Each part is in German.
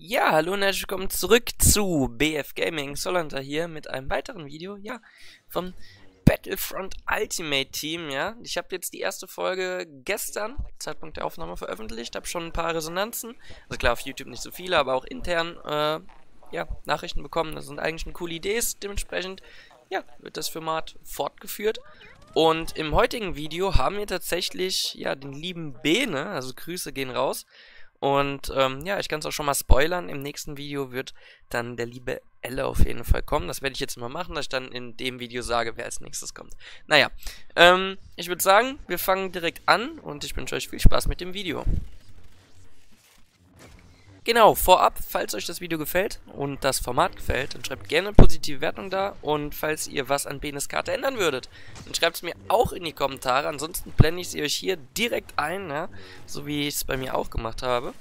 Ja, hallo und herzlich willkommen zurück zu BF Gaming. Solanta hier mit einem weiteren Video, ja, vom Battlefront Ultimate Team, ja. Ich habe jetzt die erste Folge gestern, Zeitpunkt der Aufnahme, veröffentlicht, habe schon ein paar Resonanzen, also klar auf YouTube nicht so viele, aber auch intern, äh, ja, Nachrichten bekommen. Das sind eigentlich eine coole Idee, dementsprechend, ja, wird das Format fortgeführt. Und im heutigen Video haben wir tatsächlich, ja, den lieben Bene, also Grüße gehen raus, und ähm, ja, ich kann es auch schon mal spoilern. Im nächsten Video wird dann der liebe Elle auf jeden Fall kommen. Das werde ich jetzt mal machen, dass ich dann in dem Video sage, wer als nächstes kommt. Naja, ähm, ich würde sagen, wir fangen direkt an und ich wünsche euch viel Spaß mit dem Video. Genau, vorab, falls euch das Video gefällt und das Format gefällt, dann schreibt gerne eine positive Wertung da. Und falls ihr was an Benes Karte ändern würdet, dann schreibt es mir auch in die Kommentare. Ansonsten blende ich sie euch hier direkt ein, ja, so wie ich es bei mir auch gemacht habe.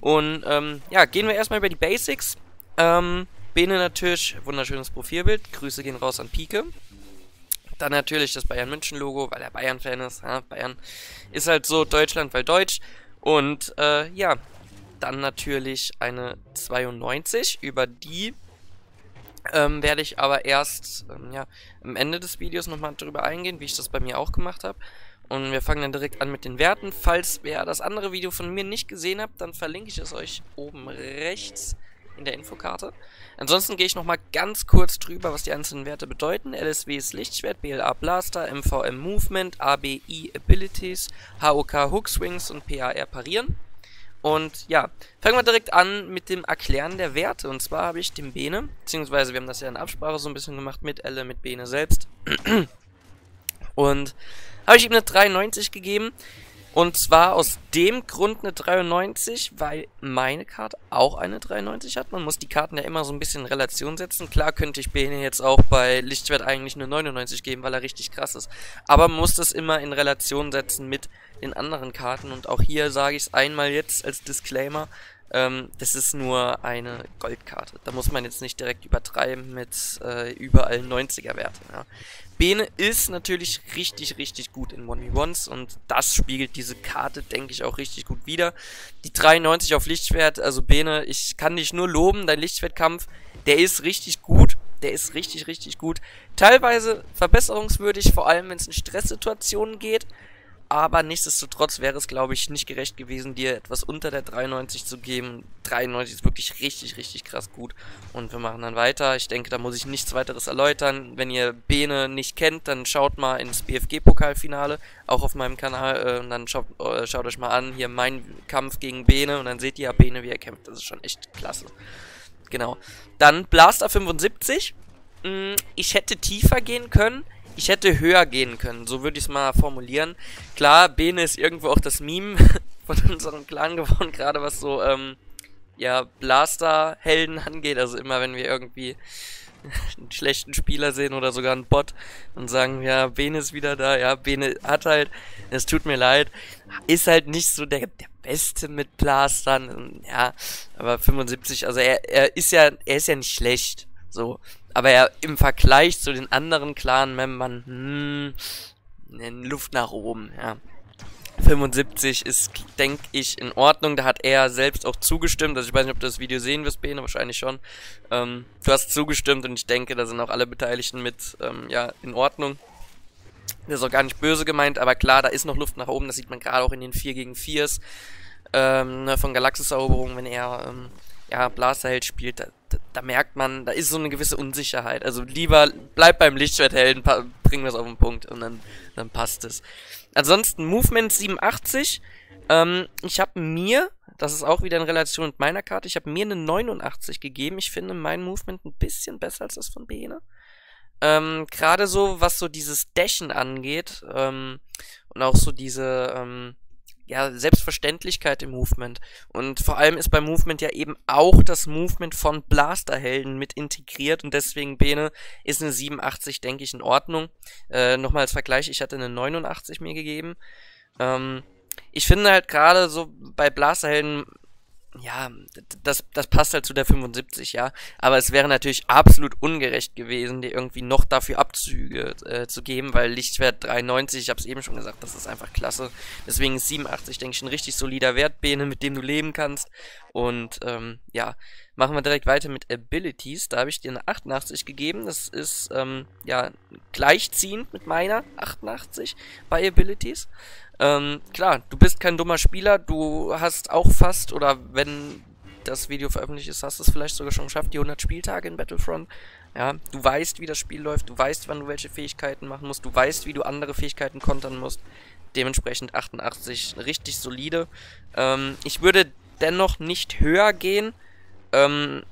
Und ähm, ja, gehen wir erstmal über die Basics. Ähm, Bene natürlich, wunderschönes Profilbild. Grüße gehen raus an Pike. Dann natürlich das Bayern München Logo, weil er Bayern-Fan ist. Ja, Bayern ist halt so Deutschland, weil Deutsch. Und äh, ja, dann natürlich eine 92, über die ähm, werde ich aber erst ähm, ja, am Ende des Videos nochmal drüber eingehen, wie ich das bei mir auch gemacht habe. Und wir fangen dann direkt an mit den Werten. Falls wer das andere Video von mir nicht gesehen habt, dann verlinke ich es euch oben rechts in der Infokarte. Ansonsten gehe ich nochmal ganz kurz drüber, was die einzelnen Werte bedeuten. LSW ist Lichtschwert, BLA Blaster, MVM Movement, ABI Abilities, HOK Hookswings und PAR Parieren. Und ja, fangen wir direkt an mit dem Erklären der Werte. Und zwar habe ich dem Bene, beziehungsweise wir haben das ja in Absprache so ein bisschen gemacht mit Elle, mit Bene selbst. Und habe ich ihm eine 93 gegeben. Und zwar aus dem Grund eine 93, weil meine Karte auch eine 93 hat. Man muss die Karten ja immer so ein bisschen in Relation setzen. Klar könnte ich Bene jetzt auch bei Lichtschwert eigentlich eine 99 geben, weil er richtig krass ist. Aber man muss das immer in Relation setzen mit den anderen Karten. Und auch hier sage ich es einmal jetzt als Disclaimer. Ähm, das ist nur eine Goldkarte. Da muss man jetzt nicht direkt übertreiben mit äh, überall 90er Werte. Ja. Bene ist natürlich richtig, richtig gut in 1v1s und das spiegelt diese Karte, denke ich, auch richtig gut wider. Die 93 auf Lichtschwert, also Bene, ich kann dich nur loben, dein Lichtschwertkampf, der ist richtig gut. Der ist richtig, richtig gut. Teilweise verbesserungswürdig, vor allem wenn es in Stresssituationen geht aber nichtsdestotrotz wäre es, glaube ich, nicht gerecht gewesen, dir etwas unter der 93 zu geben. 93 ist wirklich richtig, richtig krass gut. Und wir machen dann weiter. Ich denke, da muss ich nichts weiteres erläutern. Wenn ihr Bene nicht kennt, dann schaut mal ins BFG-Pokalfinale, auch auf meinem Kanal. Äh, und dann schaut, äh, schaut euch mal an, hier mein Kampf gegen Bene. Und dann seht ihr ja Bene, wie er kämpft. Das ist schon echt klasse. Genau. Dann Blaster 75. Mm, ich hätte tiefer gehen können ich hätte höher gehen können, so würde ich es mal formulieren. Klar, Bene ist irgendwo auch das Meme von unserem Clan geworden, gerade was so, ähm, ja, Blaster-Helden angeht. Also immer, wenn wir irgendwie einen schlechten Spieler sehen oder sogar einen Bot und sagen, ja, Bene ist wieder da, ja, Bene hat halt, es tut mir leid, ist halt nicht so der, der Beste mit Blastern, ja, aber 75, also er, er ist ja, er ist ja nicht schlecht, so, aber er im Vergleich zu den anderen Clan-Membern, hm, Luft nach oben, ja. 75 ist, denke ich, in Ordnung. Da hat er selbst auch zugestimmt. Also ich weiß nicht, ob du das Video sehen wirst, Bene, wahrscheinlich schon. Ähm, du hast zugestimmt und ich denke, da sind auch alle Beteiligten mit, ähm, ja, in Ordnung. Das ist auch gar nicht böse gemeint, aber klar, da ist noch Luft nach oben. Das sieht man gerade auch in den 4 gegen 4s ähm, ne, von Galaxis-Eroberung, wenn er ähm, ja, Blasterheld spielt, da, merkt man, da ist so eine gewisse Unsicherheit. Also lieber bleib beim Lichtschwerthelden, bringen wir es auf den Punkt und dann, dann passt es. Ansonsten Movement 87. Ähm, ich habe mir, das ist auch wieder in Relation mit meiner Karte, ich habe mir eine 89 gegeben. Ich finde mein Movement ein bisschen besser als das von Bene. Ähm, Gerade so, was so dieses Dashen angeht ähm, und auch so diese, ähm, ja, Selbstverständlichkeit im Movement. Und vor allem ist beim Movement ja eben auch das Movement von Blasterhelden mit integriert und deswegen Bene ist eine 87, denke ich, in Ordnung. Äh, Nochmal als Vergleich, ich hatte eine 89 mir gegeben. Ähm, ich finde halt gerade so bei Blasterhelden ja, das, das passt halt zu der 75, ja. Aber es wäre natürlich absolut ungerecht gewesen, dir irgendwie noch dafür Abzüge äh, zu geben, weil Lichtwert 93, ich habe es eben schon gesagt, das ist einfach klasse. Deswegen ist 87, denke ich, ein richtig solider Wert, Bene, mit dem du leben kannst. Und ähm, ja, machen wir direkt weiter mit Abilities. Da habe ich dir eine 88 gegeben. Das ist ähm, ja gleichziehend mit meiner 88 bei Abilities. Ähm, klar, du bist kein dummer Spieler, du hast auch fast, oder wenn das Video veröffentlicht ist, hast du es vielleicht sogar schon geschafft, die 100 Spieltage in Battlefront. Ja, du weißt, wie das Spiel läuft, du weißt, wann du welche Fähigkeiten machen musst, du weißt, wie du andere Fähigkeiten kontern musst. Dementsprechend 88 richtig solide. Ähm, ich würde dennoch nicht höher gehen. Ähm,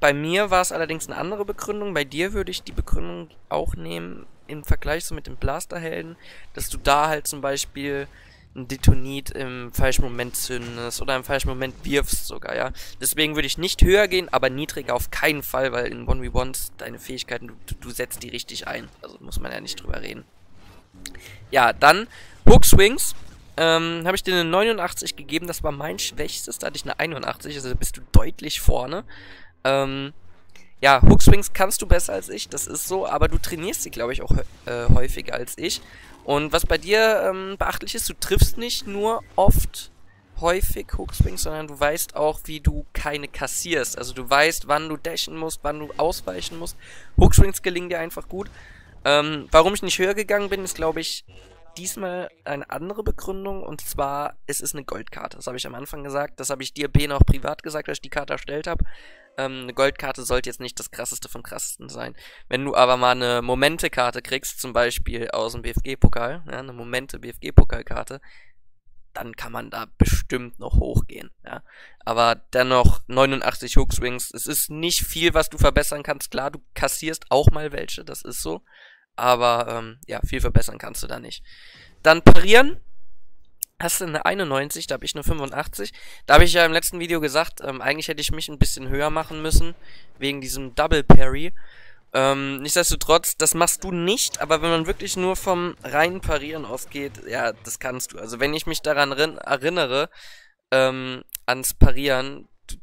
bei mir war es allerdings eine andere Begründung. Bei dir würde ich die Begründung auch nehmen, im Vergleich so mit dem Blasterhelden, dass du da halt zum Beispiel ein Detonit im falschen Moment zündest oder im falschen Moment wirfst sogar, ja. Deswegen würde ich nicht höher gehen, aber niedriger auf keinen Fall, weil in 1v1 deine Fähigkeiten, du, du setzt die richtig ein. Also muss man ja nicht drüber reden. Ja, dann Hookswings. Ähm, habe ich dir eine 89 gegeben, das war mein schwächstes, da hatte ich eine 81, also bist du deutlich vorne. Ähm, ja, Hookswings kannst du besser als ich, das ist so, aber du trainierst sie, glaube ich, auch äh, häufiger als ich. Und was bei dir ähm, beachtlich ist, du triffst nicht nur oft häufig Hookswings, sondern du weißt auch, wie du keine kassierst. Also du weißt, wann du dashen musst, wann du ausweichen musst. Hookswings gelingen dir einfach gut. Ähm, warum ich nicht höher gegangen bin, ist, glaube ich, diesmal eine andere Begründung und zwar, es ist eine Goldkarte. Das habe ich am Anfang gesagt. Das habe ich dir B noch privat gesagt, als ich die Karte erstellt habe. Ähm, eine Goldkarte sollte jetzt nicht das krasseste vom krassesten sein. Wenn du aber mal eine Momente-Karte kriegst, zum Beispiel aus dem BFG-Pokal, ja, eine Momente-BFG-Pokalkarte, dann kann man da bestimmt noch hochgehen. Ja. Aber dennoch 89 Hookswings. Es ist nicht viel, was du verbessern kannst. Klar, du kassierst auch mal welche, das ist so. Aber ähm, ja, viel verbessern kannst du da nicht. Dann parieren. Hast du eine 91, da habe ich eine 85. Da habe ich ja im letzten Video gesagt, ähm, eigentlich hätte ich mich ein bisschen höher machen müssen, wegen diesem Double Parry. Ähm, nichtsdestotrotz, das machst du nicht, aber wenn man wirklich nur vom reinen Parieren ausgeht, ja, das kannst du. Also wenn ich mich daran erinnere, ähm, ans Parieren, du,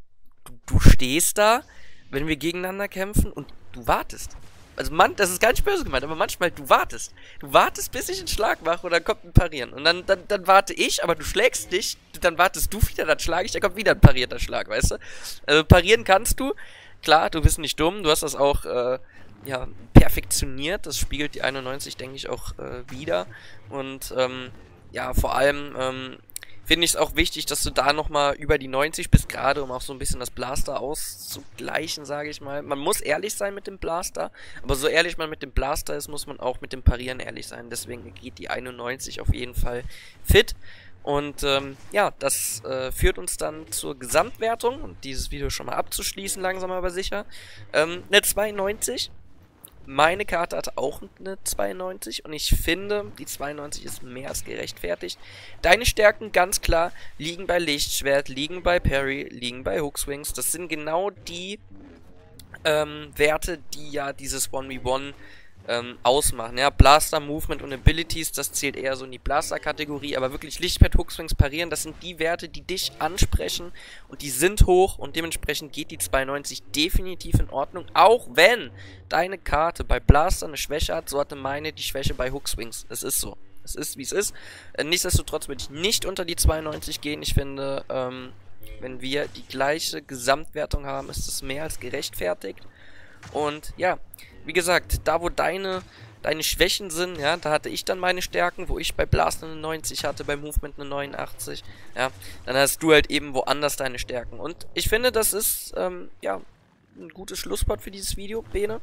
du, du stehst da, wenn wir gegeneinander kämpfen und du wartest also man, das ist gar nicht böse gemeint, aber manchmal, du wartest. Du wartest, bis ich einen Schlag mache und dann kommt ein Parieren. Und dann, dann, dann warte ich, aber du schlägst dich, dann wartest du wieder, dann schlage ich, dann kommt wieder ein parierter Schlag, weißt du? Also parieren kannst du. Klar, du bist nicht dumm, du hast das auch, äh, ja, perfektioniert. Das spiegelt die 91, denke ich, auch äh, wieder. Und, ähm, ja, vor allem, ähm, finde ich es auch wichtig, dass du da nochmal über die 90 bist, gerade um auch so ein bisschen das Blaster auszugleichen, sage ich mal. Man muss ehrlich sein mit dem Blaster, aber so ehrlich man mit dem Blaster ist, muss man auch mit dem Parieren ehrlich sein. Deswegen geht die 91 auf jeden Fall fit. Und ähm, ja, das äh, führt uns dann zur Gesamtwertung und dieses Video schon mal abzuschließen, langsam aber sicher. Ähm, eine 92 meine Karte hatte auch eine 92 und ich finde, die 92 ist mehr als gerechtfertigt. Deine Stärken ganz klar liegen bei Lichtschwert, liegen bei Parry, liegen bei Hookswings. Das sind genau die ähm, Werte, die ja dieses 1v1 ähm, ausmachen. Ja, Blaster, Movement und Abilities, das zählt eher so in die Blaster-Kategorie, aber wirklich Lichtpad, Hookswings, Parieren, das sind die Werte, die dich ansprechen und die sind hoch und dementsprechend geht die 92 definitiv in Ordnung, auch wenn deine Karte bei Blaster eine Schwäche hat, so hatte meine die Schwäche bei Hookswings. Es ist so. Es ist, wie es ist. Äh, nichtsdestotrotz würde ich nicht unter die 92 gehen. Ich finde, ähm, wenn wir die gleiche Gesamtwertung haben, ist es mehr als gerechtfertigt. Und ja, wie gesagt, da wo deine, deine Schwächen sind, ja, da hatte ich dann meine Stärken, wo ich bei Blast eine 90 hatte, bei Movement eine 89, ja, dann hast du halt eben woanders deine Stärken. Und ich finde, das ist, ähm, ja, ein gutes Schlusswort für dieses Video, Bene.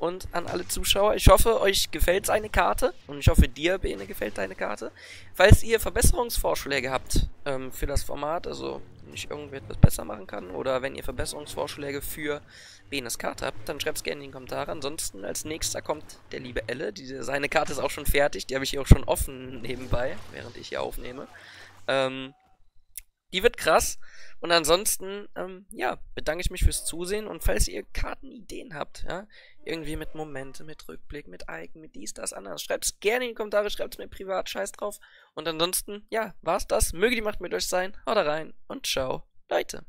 Und an alle Zuschauer. Ich hoffe, euch gefällt seine Karte. Und ich hoffe, dir, Bene, gefällt deine Karte. Falls ihr Verbesserungsvorschläge habt ähm, für das Format, also wenn ich irgendetwas besser machen kann, oder wenn ihr Verbesserungsvorschläge für Benes Karte habt, dann schreibt es gerne in die Kommentare. Ansonsten als nächster kommt der liebe Elle. Diese, seine Karte ist auch schon fertig. Die habe ich hier auch schon offen nebenbei, während ich hier aufnehme. Ähm, die wird krass. Und ansonsten, ähm, ja, bedanke ich mich fürs Zusehen. Und falls ihr Kartenideen habt, ja, irgendwie mit Momente, mit Rückblick, mit Icon, mit dies, das, anders, schreibt es gerne in die Kommentare, schreibt es mir privat, scheiß drauf. Und ansonsten, ja, war's das. Möge die Macht mit euch sein. Haut rein und ciao, Leute.